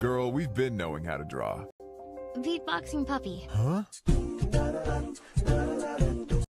Girl, we've been knowing how to draw. Beatboxing puppy. Huh?